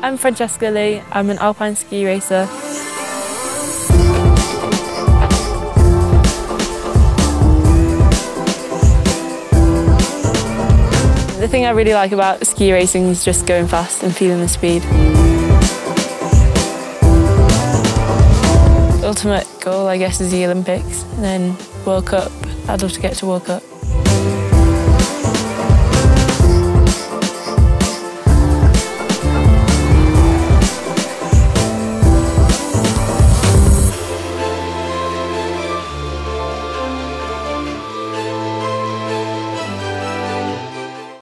I'm Francesca Lee. I'm an alpine ski racer. The thing I really like about ski racing is just going fast and feeling the speed. ultimate goal, I guess, is the Olympics and then World Cup. I'd love to get to World Cup.